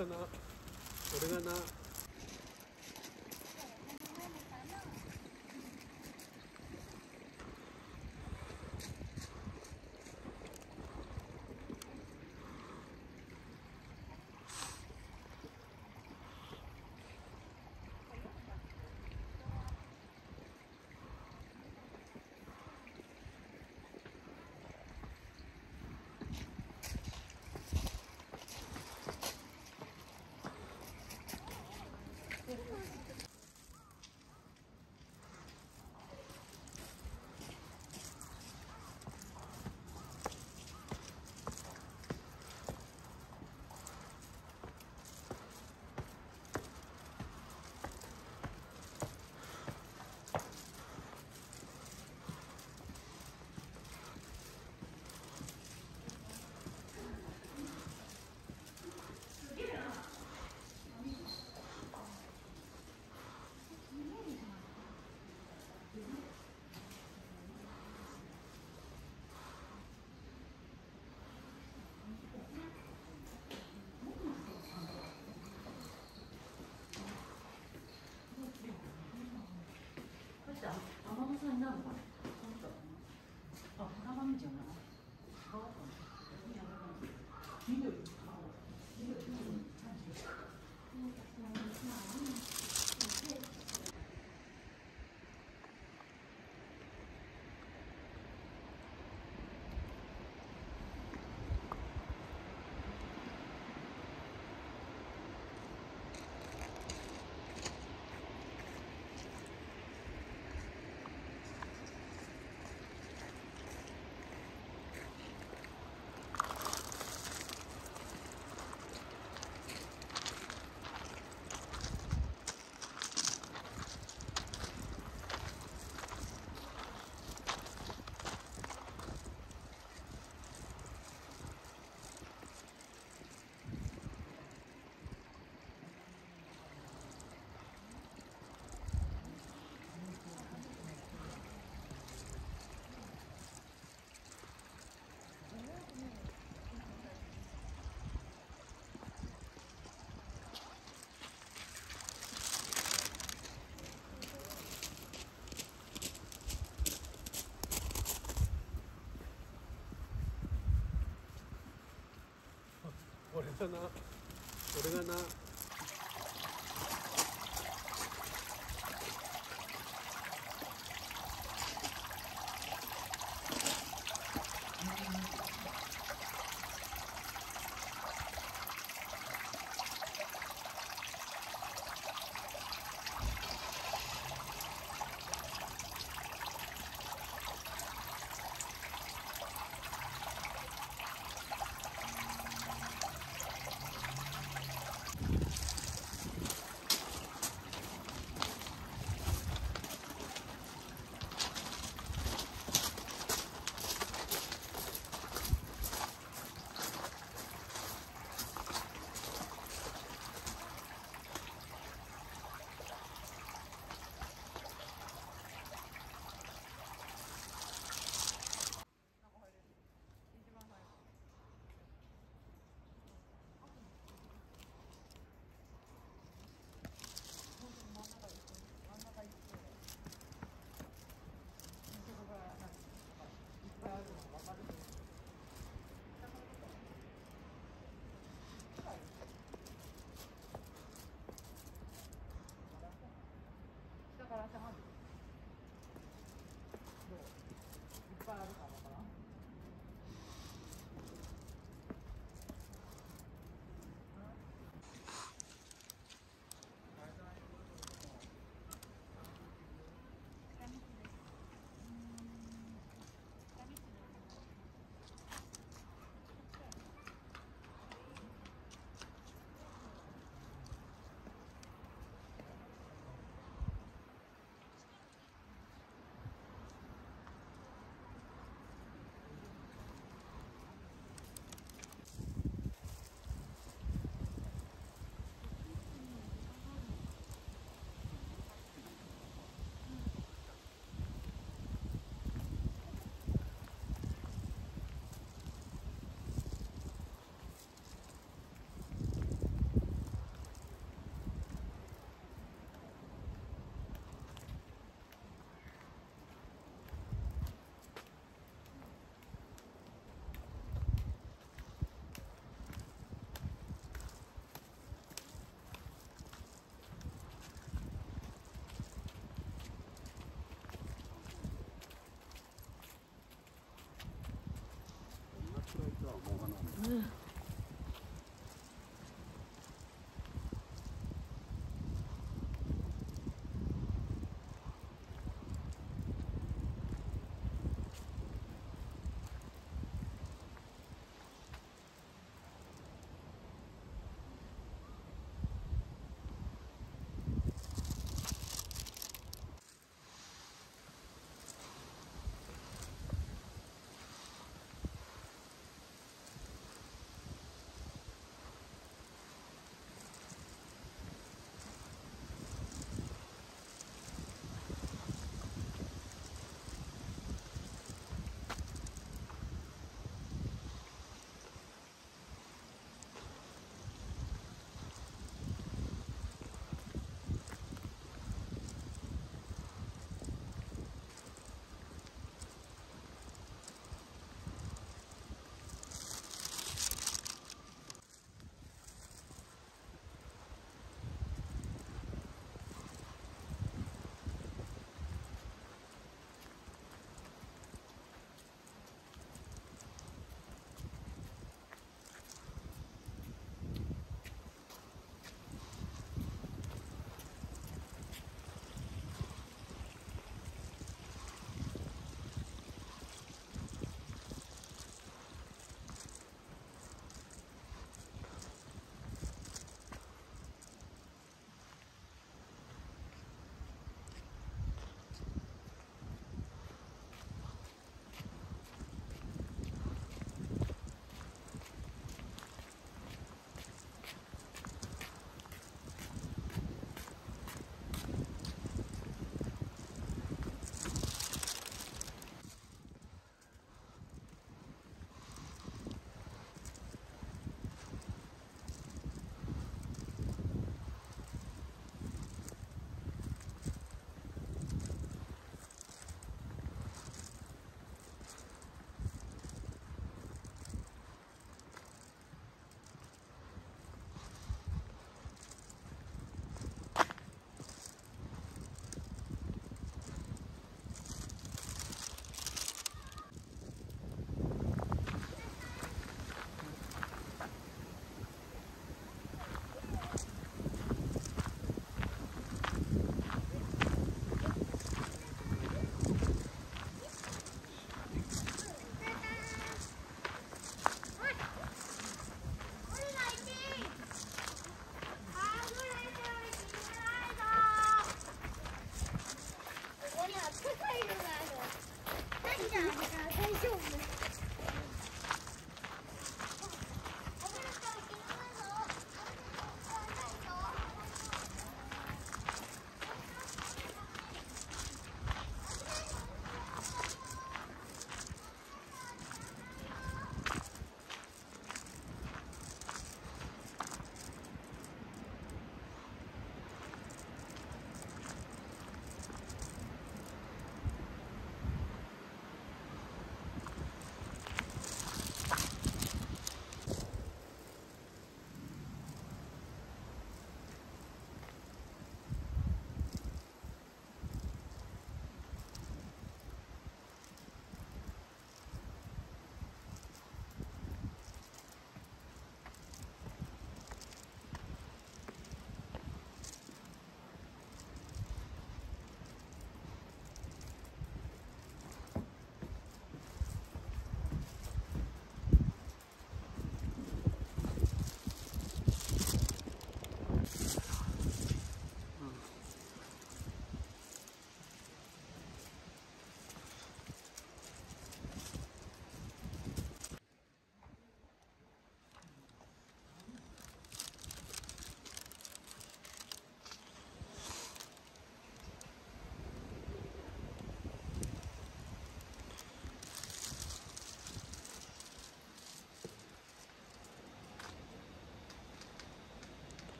がな。俺がな。俺がな。俺がな。Ugh.